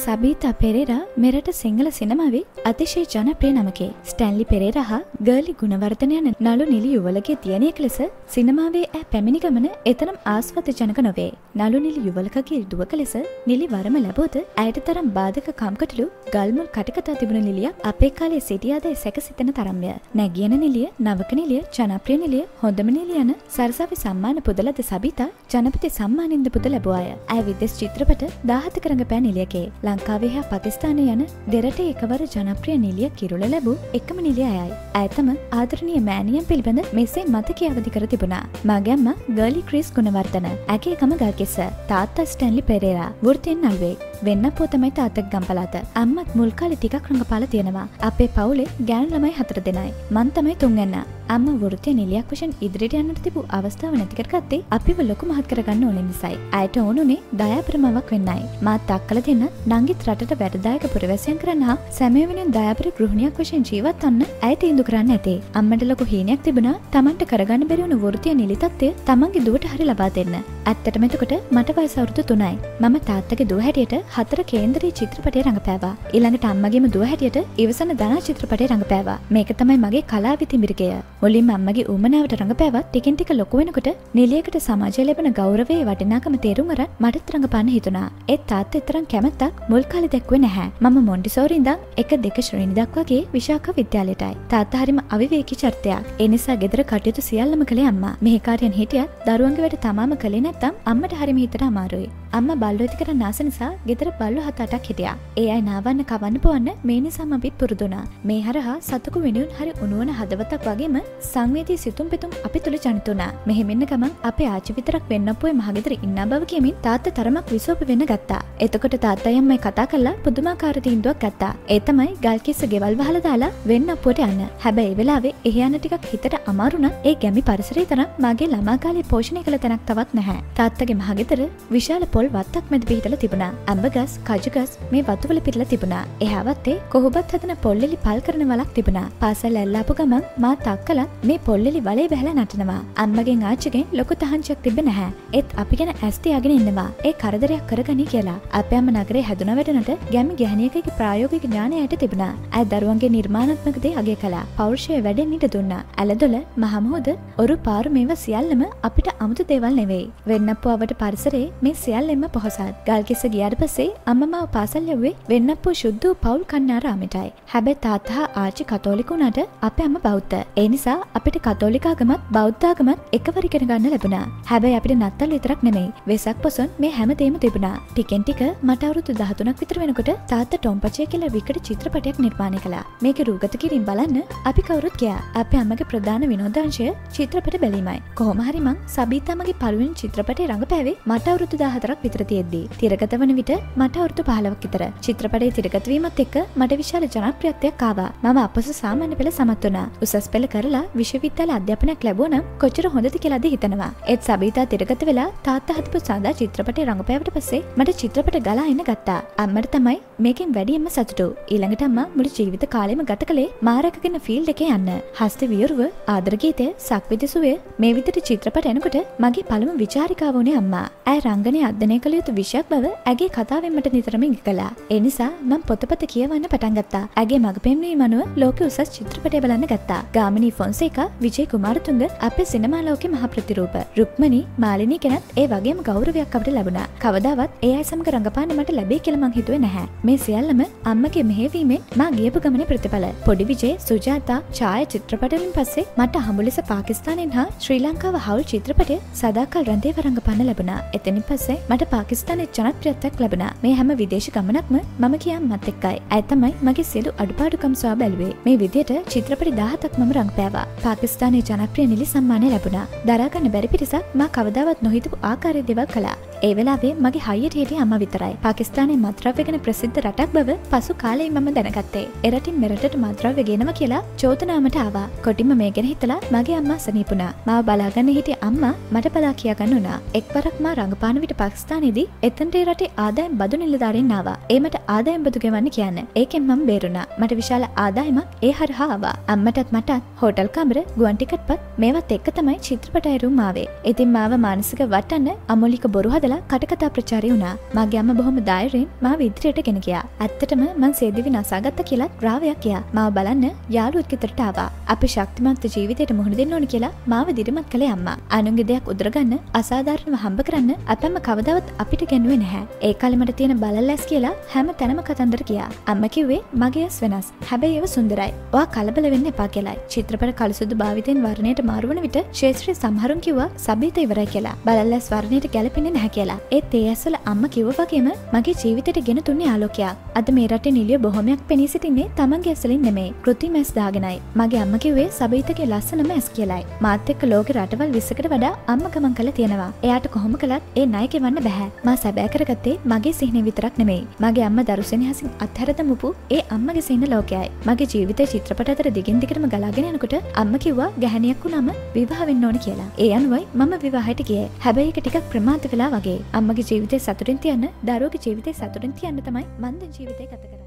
සබීතා පෙරේරා මෙරට සිංහල සිනමාවේ අතිශය ජනප්‍රිය නමකේ ස්ටැන්ලි පෙරේරා හා ගර්ලි ගුණවර්ධන යන නළු නිලි යුවලගේ තියනයක් ලෙස සිනමාවේ ඇ පැමිණි ගමන එතනම් ආස්වත ජනක නොවේ. නළු නිලි යුවලකගේ දුවක ලෙස නිලි වරම ලැබෝද ඇයට තරම් බාධක කම්කටලු ගල්මුල් කටකතා තිබුණ නිලිය අපේ කාලේ සිටියාදයි සැක සිතන තරම්ය. නැගියන නිලිය නවක නිලිය ජනප්‍රිය නිලිය හොඳම නිලිය යන සරසාවි සම්මාන පුදලද සබිතා ජනපති සම්මානින්ද පුද ලැබවාය. ඇය විදෙස් චිත්‍රපට දාහත කරඟ පෑ නිලියකේ. ලංකාවේ හා පකිස්ථානය යන දෙරට එකවර ජනප්‍රිය නිලිය කිරුල ලැබූ එකම නිලිය අයයි. ඇතම ආදරණය මෑනියම් පිළිබඳ මෙසේ මතක අවධි කර තිබුණා. මගැම්ම ගලි ක්‍රිස් ගුණවර්තන ඇගේ එකම ගල්කිස්ස තාත්තා ස්ටැන්ලි පෙරේරා වෘතියෙන් අල්වේ. වෙන්න පෝතමයි තාත්තක් ගම්පලාත. අම්මත් මුල්කාලි ටිකක් රඟපාල තියෙනවා. අපේ පවුලේ ගෑන් ළමයි හතර දෙනයි. මන් තමයි තුන්ගන්න අම්ම වෘතිය නිලියක් වශයෙන් ඉදිරියට යන්නට තිබූ අවස්ථාව නැතිකර ගත්තේ අපිව ලොකු මහත් කරගන්න ඕන නිසයි. අයට ඕනුනේ දයාපරමවක් වෙන්නයි. මාත් අක්කල දෙන්න නංගිත් රටට වැඩදායක පුරවැසියන් කරන්න හා සැමවෙනෙන් දයාපර ගෘහණයක් වශයෙන් ජීවත් අන්න ඇය තීන්දු කරන්න ඇතේ. අම්මට ලොකු හීනයක් තිබුණා තමන්ට කරගන්න බැරිවුණු වෘතිය නිලිතත්වය තමන්ගේ දුවට හරි ලබා දෙන්න. ඇත්තටම එතකොට මට වයස අවුරුදු තුනයි. මම තාත්තගේ දුව හැටියට හතර කේන්දරී චිත්‍රපටය රඟපෑවා. ඊළඟට අම්මගේම දුව හැටියට ඉවසන දනා චිත්‍රපටය රඟපෑවා. මේක තමයි මගේ කලාවි තිමිරිකය මුලින්ම අම්මගේ උමනාවට රඟපෑවත් ටිකෙන් ටික ලොකු වෙනකොට නිලියකට සමාජය ලැබෙන ගෞරවයේ වටිනාකම තේරුම් අරන් මටත් රඟපාන්න හිතුණා. ඒත් තාත්තා තරම් කැමැත්තක් මුල් කාලේ දැක්ුවේ නැහැ. මම මොන්ටිසෝරි ඉඳන් එක දෙක ශ්‍රේණි දක්වාගේ විශාඛ විද්‍යාලයටයි. තාත්තා හරිම අවිවේකී චරිතයක්. ඒ නිසා ගෙදර කටයුතු සියල්ලම කළේ අම්මා. මෙහෙකාරයන් හිටියත් දරුවන්ගේ වැඩ තමාම කළේ නැත්තම් අම්මට හරිම හිතට අමාරුයි අම්ම බල්ලෝ ඇති කරන්න ආස නිසා ගෙදර බල්ලෝ හත අටක් හිටියා. ඒ අය නාවන්න කවන්න පොවන්න මේ නිසාම අපිත් පුරුදුනා. මේ හරහා සතුකු වෙනුවෙන් හරි උණුවන හදවතක් වගේම සංවේදී සිතුම් පිතුම් අපි තුළ ජනිතුනා. මෙහෙමෙන්න ගමන් අපේ ආච්චි විතරක් වෙන්නපුවේ මහගෙදර ඉන්න බව කියමින් තාත්තා තරමක් විසෝප වෙන්න ගත්තා. එතකොට තාත්තයි අම්මයි කතා කරලා පුදුමාකාර තීන්දුවක් ගත්තා. ඒ තමයි ගල්කිස්ස ගෙවල් වහලා දාලා වෙන්නපුවට යන්න. හැබැයි ඒ වෙලාවේ එහේ යන ටිකක් හිතට අමාරු නම් ඒ ගැමි පරිසරය තරම් මගේ ළමා කාලේ පෝෂණය කළ තැනක් තවත් නැහැ. තාත්තගේ මහගෙදර විශාල පොල් වත්තක් මැද පිහිටලා තිබුණා. අඹගස්, කජුගස් මේ වතුවල පිරලා තිබුණා. එහාවත්තේ කොහොබත් හදන පොල්ලෙලි පල් කරන වලක් තිබුණා. පාසල් ඇල්ලාපු ගමන් මා තක්කලා මේ පොල්ලෙලි වලේ බැහැලා නටනවා. අම්මගෙන් ආච්චිගෙන් ලොකු තහංචියක් තිබ්බ නැහැ. ඒත් අපි ගැන ඇස් තියාගෙන ඉන්නවා. ඒ කරදරයක් කරගනි කියලා. අපේ අම්ම නගරේ හැදුන වැඩනට ගැමි ගැහණියකගේ ප්‍රායෝගික ඥානය ඇයට තිබුණා. ඇය දරුවන්ගේ නිර්මාණාත්මක දේ අගය කළා. පෞරුෂය වැඩෙන් ඉඩ දුන්නා. ඇලදොල මහමුහුද ඔරු පාරු මේවා සියල්ලම අපිට අමුතු දේවල් නෙවෙයි. වෙන්නප්පුවට පරිසරේ මේ සියල්ලෙම පොහොසත්. ගල්කිස්ස ගියාට පස්සේ අම්මමාව පාසල් යව්වේ වෙන්නප්පු ශුද්ධ වූ පවුල් කන්නාරාමයටයි. හැබැයි තාත්තා ආච්චි කතෝලික වුණාට අපේ අම්ම බෞද්ධ. ඒ නිසා අපිට කතෝලිකාගමත් බෞද්ධාගමත් එකවර ඉගෙන ගන්න ලැබුණා. හැබැයි අපිට නත්තල් විතරක් නෙමෙයි. වෙසක් පොසොන් මේ හැමදේම තිබුණා. ටිකෙන් ටික මට අවුරුදු 13ක් විතර වෙනකොට තාත්තා ටොම්පචේ කියලා විකට චිත්‍රපටයක් නිර්මාණය කළා. මේකේ රූගත කිරීම බලන්න අපි කවුරුත් ගියා. අපේ අම්මගේ ප්‍රධාන විනෝදාංශය චිත්‍රපට බැලීමයි. කොහොම හරි මං සබීතාමගේ පළවෙනි චිත්‍රපටේ රඟපෑවේ මට අවුරුදු 14ක් විතර තියෙද්දී. තිරගත වන විට මට අවුරුදු 15ක් විතර. චිත්‍රපටයේ තිරගත වීමත් එක්ක මට විශාල ජනප්‍රියත්වයක් ආවා. මම අපස සාමාන්‍ය පෙළ සමත් වුණා. උසස් පෙළ කරලා විශ්වවිද්‍යාල අධ්‍යාපනයක් ලැබුවා නම් කොච්චර හොඳද කියලාද හිතනවා. ඒත් සබීතා තිරගත වෙලා තාත්තා හදපු සාදා චිත්‍රපටේ රඟපෑවට පස්සේ මට චිත්‍රපට ගලා එන්න ගත්තා. අම්මට තමයි මේකෙන් වැඩියෙන්ම සතුටු. ඊළඟට අම්මා මුළු ජීවිත කාලෙම ගත කළේ මාරකගෙන ෆීල්ඩ් එකේ යන්න. හස්ත වියරුව ආදර ගීතය සක්විතිසුවේ මේ විදිහට චිත්‍රපට එනකොට මගේ පළමු විචාරිකාව වුණේ අම්මා. ඇය රංගනය අධ්‍යයනය කළ යුතු විෂයක් බව ඇගේ කතාවෙන් මට නිතරම ඉඟ කළා. ඒ නිසා මම පොතපත කියවන්න පටන් ගත්තා. ඇගේ මග පෙන්වීම අනුව ලෝකෙ උසස් චිත්‍රපටය බලන්න ගත්තා. ගාමිණී ෆොන්සේකා, විජේ කුමාරතුංග අපේ සිනමා ලෝකෙ මහ ප්‍රතිරූප. රුක්මනි, මාලිනී කෙනත් ඒ වගේම ගෞරවයක් අපිට ලැබුණා. කවදාවත් ඒ අය සමග රඟපාන්න මට ලැබෙයි කියලා මං හිතුවේ නැහැ. මේ සියල්ලම අම්මගේ මෙහෙවීමෙන් මා ගියපු ගමනේ ප්‍රතිඵල. පොඩි විජේ, සුජාතා, ඡාය චිත්‍රපටවලින් පස්සේ මට හම්බු ලෙස පාකිස්තානෙන් හා ශ්‍රී ලංකාව හවුල් චිත්‍රපටය සදාකල් රැඳේ වරඟපාන්න ලැබුණා. එතනින් පස්සේ මට පාකිස්තානයේ ජනප්‍රියත්වයක් ලැබුණා. මේ හැම විදේශ ගමනක්ම මම කියන් මත් එක්කයි. ඇය තමයි මගේ සියලු අඩුපාඩුකම් සොයා බැලුවේ. මේ විදියට චිත්‍රපටි 17ක් මම රඟපෑවා. පාකිස්තානයේ ජනප්‍රිය නිලි සම්මානය ලැබුණා. දරාගන්න බැරි පිරිසක් මා කවදාවත් නොහිතපු ආකාරයේ දේවල් කළා. ඒ වෙලාවේ මගේ හයියට හිටිය අම්මා විතරයි. පාකිස්තානයේ මත්ද්‍රව්‍ය ගැන ප්‍රසිද්ධ රටක් බව පසු කාලේ මම දැනගත්තේ. එරටින් මෙරටට මත්ද්‍රව්‍ය ගෙනවා කියලා චෝදනාවට ආවා. කොටින්ම මේ ගැන හිතලා මගේ අම්මා සනීපුණා. මාව බලාගන්න හිටිය අම්මා මට බලා කියාගන්න උනා. එක්වරක් මා රඟපාන විට පාකිස්තානයේදී එතනට රටේ ආදායම් බදු නිලධාරීන් ආවා. ඒ මට ආදායම් බදු ගෙවන්න කියන්න. ඒකෙන් මම බේරුණා. මට විශාල ආදායමක් ඒ හරහා ආවා. අම්මටත් මටත් හෝටල් කාමර ගුවන් ටිකට්පත් මේවත් එක්ක තමයි චිත්‍රපට ඇරුම් ආවේ. ඉතින් මාව මානසික වටන්න අමෝලික බොරු හදලා බලා කටකතා ප්‍රචාරය වුණා. මගේ අම්ම බොහොම ධෛර්යයෙන් මාව ඉදිරියට ගෙන ගියා. ඇත්තටම මං සේදිවි නසාගත්ත කියලා රාවයක් ගියා. මාව බලන්න යාළුවෙක් ගෙදරට ආවා. අපි ශක්තිමත් ජීවිතයට මුහුණ දෙන්න ඕන කියලා මාව දිරිමත් කළේ අම්මා. අනුන්ගේ දෙයක් උදරගන්න අසාධාරණව හම්බ කරන්න අපැම කවදාවත් අපිට ගැනුවේ නැහැ. ඒ කාලේ මට තියෙන බලල්ලැස් කියලා හැම තැනම කතන්දර ගියා. අම්මා කිව්වේ මගේ ඇස් වෙනස්. හැබැයි ඒව සුන්දරයි. ඔයා කලබල වෙන්න එපා කියලායි. චිත්‍රපට කලසුදු භාවිතයෙන් වර්ණයට මාරුවන විට ශේත්‍රයේ සමහරුන් කිව්වා සබීත ඉවරයි කියලා. බලල්ලැස් වර්ණයට ගැලපෙන්නේ නැහැ කියලා. ඒත් ඒ ඇස්වල අම්මා කිව්ව වගේම මගේ ජීවිතයට ගෙන තුන්නේ ආලෝකයක්. අද මේ රටේ නිලිය බොහොමයක් පෙනී සිටින්නේ තමන්ගේ ඇස්වලින් නෙමෙයි. කෘත්‍රිම ඇස් දාගෙනයි. මගේ අම්මා කිව්වේ සබීතගේ ලස්සනම ඇස් කියලායි. මාත් එක්ක ලෝකේ රටවල් 20කට වඩා අම්මා ගමන් කළා තියෙනවා. එයාට කොහොම කළත් ඒ ණය ගෙවන්න බෑ. මා සැබෑ කරගත්තේ මගේ සිහින විතරක් නෙමෙයි. මගේ අම්මා දරුසෙනෙහසින් අත්හැර දමපු ඒ අම්මගේ සිහින ලෝකයයි. මගේ ජීවිතේ චිත්‍රපට අතර දිගින් දිගටම ගලාගෙන යනකොට අම්මා කිව්වා ගැහණියක් වුණාම විවාහ වෙන්න ඕන කියලා. ඒ අනුවයි මම විවාහයට ගියේ. හැබැයි ඒක ටිකක් ප්‍රමාද වෙලා වගේ. දේ අම්මගේ ජීවිතය සතුරින් තියන්න දරුවක ජීවිතය සතුරින් තියන්න තමයි මන්ද ජීවිතය කත කර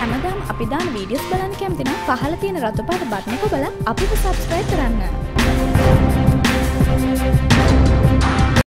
හැමදාම් අපි දාන වීඩියස් බලන්න කැම්තින පහල තියෙන රතුපාට බට්නක බල අපිට සබස්ක්‍රයි් කරන්න.